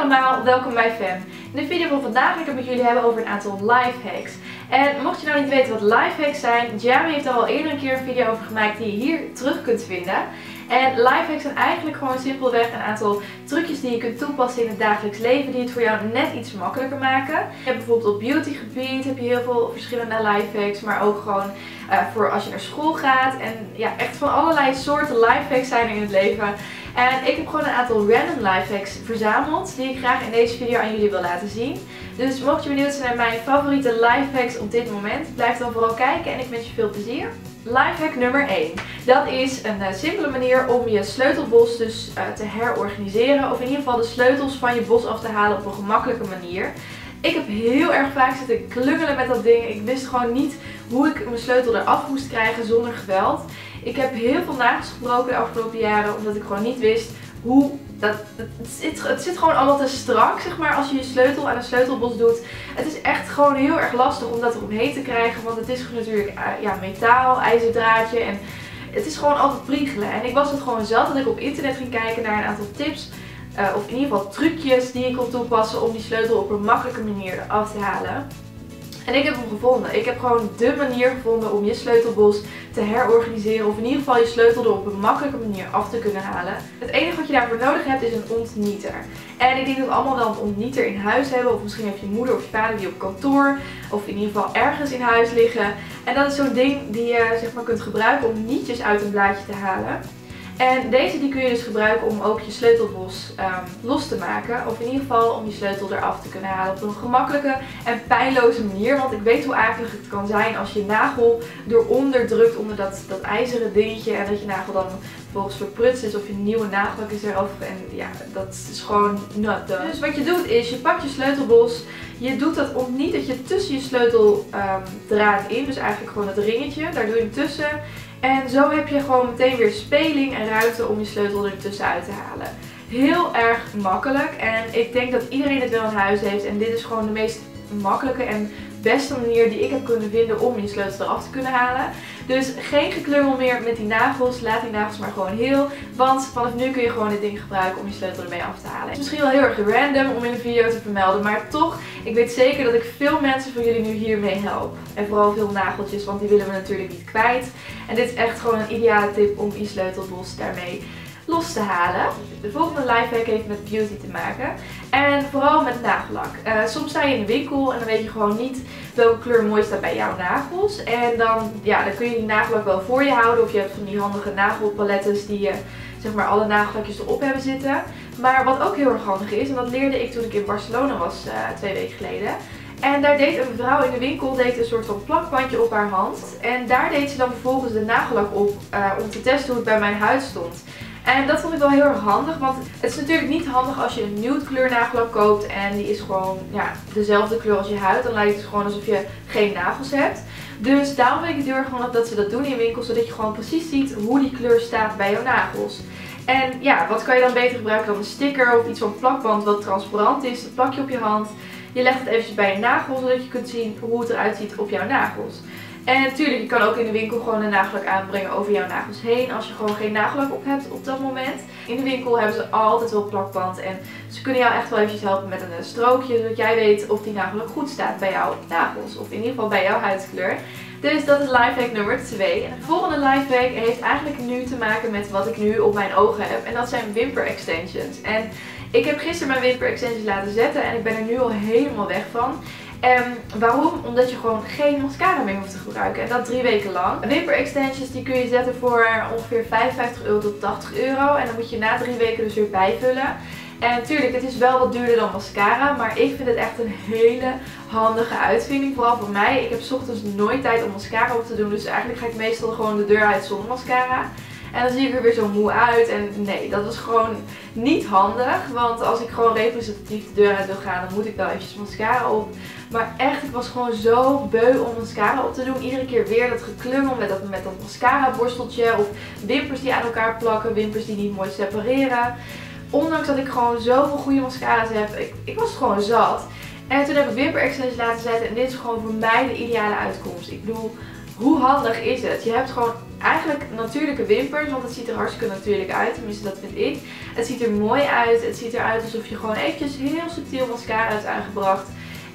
allemaal, welkom bij Fem. In de video van vandaag ga ik het met jullie hebben over een aantal lifehacks. En mocht je nou niet weten wat lifehacks zijn, Jamie heeft er al eerder een keer een video over gemaakt die je hier terug kunt vinden. En lifehacks zijn eigenlijk gewoon simpelweg een aantal trucjes die je kunt toepassen in het dagelijks leven die het voor jou net iets makkelijker maken. Je hebt bijvoorbeeld op beautygebied heb je heel veel verschillende lifehacks, maar ook gewoon uh, voor als je naar school gaat. En ja, echt van allerlei soorten lifehacks zijn er in het leven. En ik heb gewoon een aantal random lifehacks verzameld die ik graag in deze video aan jullie wil laten zien. Dus mocht je benieuwd zijn naar mijn favoriete lifehacks op dit moment, blijf dan vooral kijken en ik wens je veel plezier. Lifehack nummer 1. Dat is een uh, simpele manier om je sleutelbos dus uh, te herorganiseren. Of in ieder geval de sleutels van je bos af te halen op een gemakkelijke manier. Ik heb heel erg vaak zitten klungelen met dat ding. Ik wist gewoon niet hoe ik mijn sleutel eraf moest krijgen zonder geweld. Ik heb heel veel nagels gebroken de afgelopen jaren omdat ik gewoon niet wist hoe dat, het, zit, het zit gewoon allemaal te strak, zeg maar, als je je sleutel aan een sleutelbos doet. Het is echt gewoon heel erg lastig om dat eromheen te krijgen, want het is natuurlijk uh, ja, metaal, ijzerdraadje en het is gewoon altijd priegelen. En ik was het gewoon zelf dat ik op internet ging kijken naar een aantal tips, uh, of in ieder geval trucjes die ik kon toepassen om die sleutel op een makkelijke manier af te halen. En ik heb hem gevonden. Ik heb gewoon de manier gevonden om je sleutelbos te herorganiseren. Of in ieder geval je sleutel er op een makkelijke manier af te kunnen halen. Het enige wat je daarvoor nodig hebt is een ontnieter. En ik denk dat we allemaal wel een ontnieter in huis hebben. Of misschien heeft je moeder of je vader die op kantoor. Of in ieder geval ergens in huis liggen. En dat is zo'n ding die je zeg maar, kunt gebruiken om nietjes uit een blaadje te halen. En deze die kun je dus gebruiken om ook je sleutelbos um, los te maken. Of in ieder geval om je sleutel eraf te kunnen halen op een gemakkelijke en pijnloze manier. Want ik weet hoe akelig het kan zijn als je nagel eronder drukt onder dat, dat ijzeren dingetje. En dat je nagel dan vervolgens verprutst is of je nieuwe nagellak is eraf. En ja, dat is gewoon not Dus wat je doet is, je pakt je sleutelbos. Je doet dat om niet dat je tussen je sleuteldraad um, in, dus eigenlijk gewoon het ringetje, daar doe je tussen. En zo heb je gewoon meteen weer speling en ruimte om je sleutel er tussenuit te halen. Heel erg makkelijk en ik denk dat iedereen het wel in huis heeft. En dit is gewoon de meest makkelijke en beste manier die ik heb kunnen vinden om je sleutel eraf te kunnen halen. Dus geen geklungel meer met die nagels. Laat die nagels maar gewoon heel. Want vanaf nu kun je gewoon dit ding gebruiken om je sleutel ermee af te halen. Het is misschien wel heel erg random om in een video te vermelden. Maar toch, ik weet zeker dat ik veel mensen van jullie nu hiermee help. En vooral veel nageltjes, want die willen we natuurlijk niet kwijt. En dit is echt gewoon een ideale tip om je sleutelbos daarmee halen. De volgende lifehack heeft met beauty te maken. En vooral met nagellak. Uh, soms sta je in de winkel en dan weet je gewoon niet welke kleur mooi staat bij jouw nagels. En dan, ja, dan kun je die nagellak wel voor je houden. Of je hebt van die handige nagelpalettes die je zeg maar alle nagellakjes erop hebben zitten. Maar wat ook heel erg handig is, en dat leerde ik toen ik in Barcelona was uh, twee weken geleden. En daar deed een vrouw in de winkel deed een soort van plakbandje op haar hand. En daar deed ze dan vervolgens de nagellak op om te testen hoe het bij mijn huid stond. En dat vond ik wel heel erg handig, want het is natuurlijk niet handig als je een nude kleur nagellak koopt en die is gewoon ja, dezelfde kleur als je huid. Dan lijkt het gewoon alsof je geen nagels hebt. Dus daarom vind ik het heel erg handig dat ze dat doen in winkels, zodat je gewoon precies ziet hoe die kleur staat bij jouw nagels. En ja, wat kan je dan beter gebruiken dan een sticker of iets van plakband wat transparant is. Dat plak je op je hand. Je legt het eventjes bij je nagel, zodat je kunt zien hoe het eruit ziet op jouw nagels. En natuurlijk, je kan ook in de winkel gewoon een nagellak aanbrengen over jouw nagels heen. Als je gewoon geen nagellak op hebt op dat moment. In de winkel hebben ze altijd wel plakband. En ze kunnen jou echt wel eventjes helpen met een strookje. Zodat jij weet of die nagellak goed staat bij jouw nagels. Of in ieder geval bij jouw huidskleur. Dus dat is lifehack nummer 2. En de volgende lifehack heeft eigenlijk nu te maken met wat ik nu op mijn ogen heb. En dat zijn wimper extensions. En ik heb gisteren mijn wimper extensions laten zetten. En ik ben er nu al helemaal weg van. En waarom? Omdat je gewoon geen mascara meer hoeft te gebruiken. En dat drie weken lang. Wimper extensions die kun je zetten voor ongeveer 55 euro tot 80 euro. En dan moet je na drie weken dus weer bijvullen. En natuurlijk, het is wel wat duurder dan mascara. Maar ik vind het echt een hele handige uitvinding. Vooral voor mij. Ik heb ochtends nooit tijd om mascara op te doen. Dus eigenlijk ga ik meestal gewoon de deur uit zonder mascara. En dan zie ik er weer zo moe uit. En nee, dat was gewoon niet handig. Want als ik gewoon representatief de deur uit wil gaan, dan moet ik wel eventjes mascara op. Maar echt, ik was gewoon zo beu om mascara op te doen. Iedere keer weer dat geklungel met dat, met dat mascara borsteltje. Of wimpers die aan elkaar plakken. Wimpers die niet mooi separeren. Ondanks dat ik gewoon zoveel goede mascara's heb. Ik, ik was gewoon zat. En toen heb ik wimper extensions laten zetten. En dit is gewoon voor mij de ideale uitkomst. Ik bedoel, hoe handig is het? Je hebt gewoon eigenlijk natuurlijke wimpers, want het ziet er hartstikke natuurlijk uit. Tenminste, dat vind ik. Het ziet er mooi uit. Het ziet eruit alsof je gewoon eventjes heel subtiel mascara hebt aangebracht.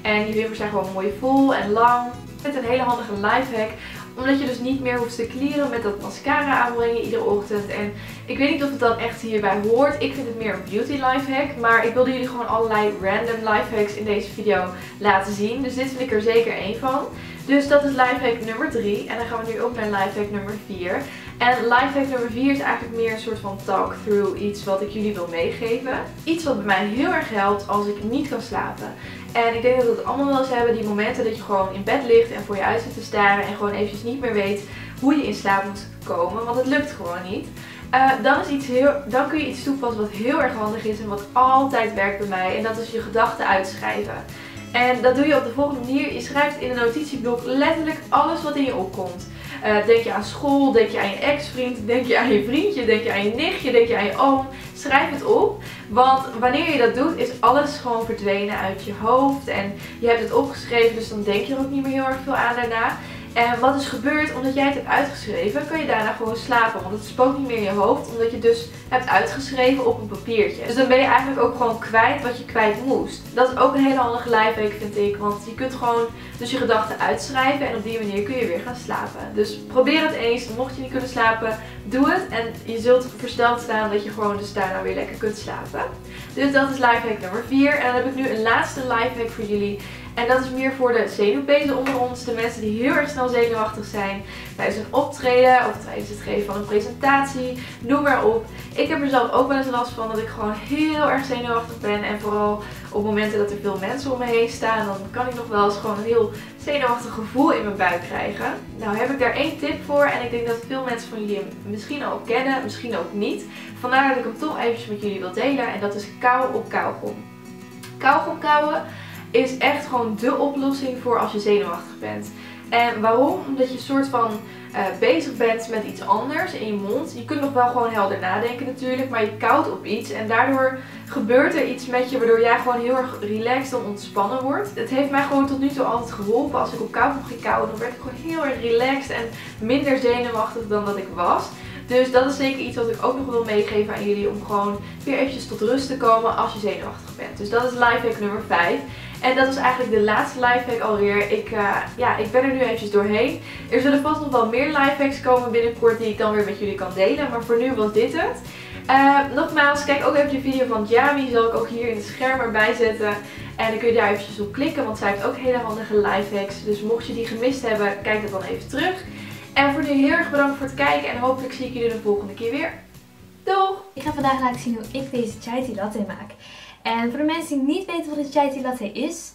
En die wimpers zijn gewoon mooi vol en lang. Met een hele handige lifehack omdat je dus niet meer hoeft te klieren met dat mascara aanbrengen iedere ochtend. En ik weet niet of het dan echt hierbij hoort. Ik vind het meer een beauty lifehack. Maar ik wilde jullie gewoon allerlei random lifehacks in deze video laten zien. Dus dit vind ik er zeker één van. Dus dat is lifehack nummer 3. En dan gaan we nu ook naar lifehack nummer 4. En lifehack nummer 4 is eigenlijk meer een soort van talk-through. Iets wat ik jullie wil meegeven. Iets wat bij mij heel erg helpt als ik niet kan slapen. En ik denk dat we het allemaal wel eens hebben. Die momenten dat je gewoon in bed ligt en voor je uit zit te staren. En gewoon eventjes niet meer weet hoe je in slaap moet komen. Want het lukt gewoon niet. Uh, dan, is iets heel, dan kun je iets toepassen wat heel erg handig is en wat altijd werkt bij mij. En dat is je gedachten uitschrijven. En dat doe je op de volgende manier. Je schrijft in een notitieblok letterlijk alles wat in je opkomt. Uh, denk je aan school, denk je aan je ex-vriend, denk je aan je vriendje, denk je aan je nichtje, denk je aan je oom. Schrijf het op. Want wanneer je dat doet, is alles gewoon verdwenen uit je hoofd. En je hebt het opgeschreven, dus dan denk je er ook niet meer heel erg veel aan daarna. En wat is gebeurd, omdat jij het hebt uitgeschreven, kun je daarna gewoon slapen. Want het spookt niet meer in je hoofd, omdat je dus hebt uitgeschreven op een papiertje. Dus dan ben je eigenlijk ook gewoon kwijt wat je kwijt moest. Dat is ook een hele handige lifehack vind ik. Want je kunt gewoon dus je gedachten uitschrijven en op die manier kun je weer gaan slapen. Dus probeer het eens. Mocht je niet kunnen slapen, doe het. En je zult versteld staan dat je gewoon dus daarna weer lekker kunt slapen. Dus dat is lifehack nummer 4. En dan heb ik nu een laatste lifehack voor jullie. En dat is meer voor de zenuwpezen onder ons. De mensen die heel erg snel zenuwachtig zijn tijdens een optreden of tijdens het geven van een presentatie. Noem maar op. Ik heb er zelf ook wel eens last van dat ik gewoon heel erg zenuwachtig ben. En vooral op momenten dat er veel mensen om me heen staan, dan kan ik nog wel eens gewoon een heel zenuwachtig gevoel in mijn buik krijgen. Nou heb ik daar één tip voor en ik denk dat veel mensen van jullie hem misschien al kennen, misschien ook niet. Vandaar dat ik hem toch eventjes met jullie wil delen en dat is kou op kauwgom. Kauwgom kauwen is echt gewoon de oplossing voor als je zenuwachtig bent. En waarom? Omdat je soort van uh, bezig bent met iets anders in je mond. Je kunt nog wel gewoon helder nadenken natuurlijk, maar je koudt op iets. En daardoor gebeurt er iets met je waardoor jij gewoon heel erg relaxed en ontspannen wordt. Het heeft mij gewoon tot nu toe altijd geholpen. Als ik op kou heb gekauwd, dan werd ik gewoon heel erg relaxed en minder zenuwachtig dan dat ik was. Dus dat is zeker iets wat ik ook nog wil meegeven aan jullie om gewoon weer eventjes tot rust te komen als je zenuwachtig bent. Dus dat is lifehack nummer 5. En dat is eigenlijk de laatste lifehack alweer. Ik, uh, ja, ik ben er nu eventjes doorheen. Er zullen vast nog wel meer lifehacks komen binnenkort die ik dan weer met jullie kan delen. Maar voor nu was dit het. Uh, nogmaals, kijk ook even de video van Jamie. Die zal ik ook hier in het scherm erbij zetten. En dan kun je daar eventjes op klikken, want zij heeft ook hele handige lifehacks. Dus mocht je die gemist hebben, kijk het dan even terug. En voor nu heel erg bedankt voor het kijken en hopelijk zie ik jullie de volgende keer weer. Doeg! Ik ga vandaag laten zien hoe ik deze chai latte maak. En voor de mensen die niet weten wat een chai tea latte is,